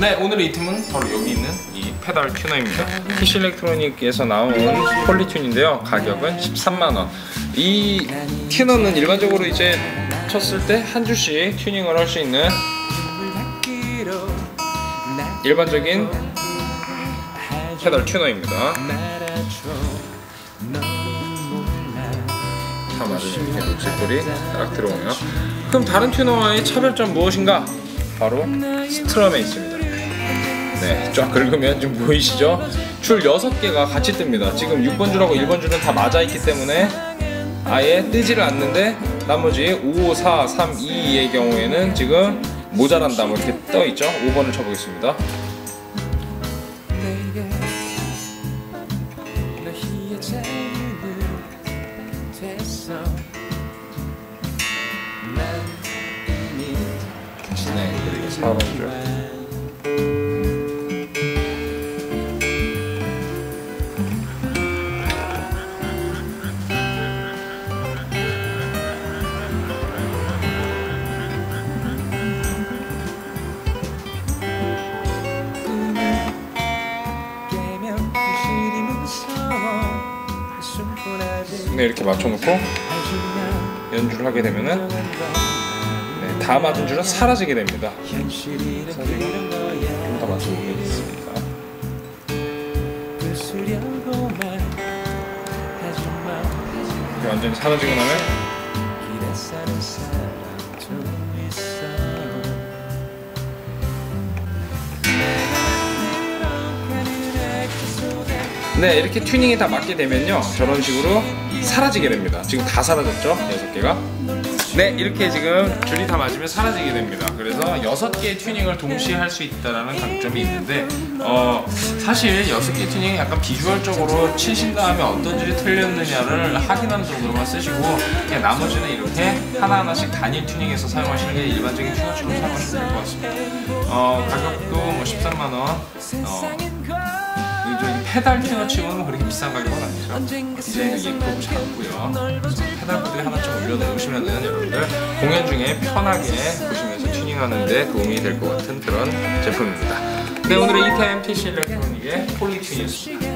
네, 오늘의 이 팀은 바로 여기 있는 이 페달 튜너입니다. PC 일렉트로닉에서 나온 폴리튠인데요. 가격은 13만원. 이 튜너는 일반적으로 이제 쳤을 때 한 주씩 튜닝을 할 수 있는 일반적인 페달 튜너입니다. 녹색불이 딱 들어오네요. 그럼 다른 튜너와의 차별점 무엇인가? 바로 스트럼에 있습니다. 네, 쫙 긁으면 좀 보이시죠? 줄 6개가 같이 뜹니다. 지금 6번 줄하고 1번 줄은 다 맞아 있기 때문에 아예 뜨지를 않는데 나머지 5, 4, 3, 2의 경우에는 지금 모자란다 뭐 이렇게 떠 있죠? 5번을 쳐보겠습니다. 네, 4번 줄. 네, 이렇게 맞춰놓고 연주를 하게 되면은 네, 다 맞은 줄은 사라지게 됩니다. 좀더 맞춰보겠습니다. 완전히 사라지고 나면 네 이렇게 튜닝이 다 맞게 되면요. 저런 식으로 사라지게 됩니다. 지금 다 사라졌죠? 여섯 개가? 네 이렇게 지금 줄이 다 맞으면 사라지게 됩니다. 그래서 여섯 개의 튜닝을 동시에 할 수 있다는 장점이 있는데 어 사실 여섯 개 튜닝이 약간 비주얼적으로 치신 다음에 어떤 줄이 틀렸느냐를 확인하는 정도로만 쓰시고 그냥 나머지는 이렇게 하나하나씩 단일 튜닝해서 사용하시는 게 일반적인 튜너처럼 사용하시면 될 것 같습니다. 어 가격도 뭐 13만원. 어, 이 페달 튜너 치고는 그렇게 비싼 가격은 아니죠. 디자인도 예쁘고 작고요. 그래서 페달들이 하나 좀 올려놓으시면 은 여러분들 공연 중에 편하게 보시면서 튜닝하는데 도움이 될 것 같은 그런 제품입니다. 네 오늘의 이타임 TC 일렉트로닉의 폴리 튜닝이었습니다.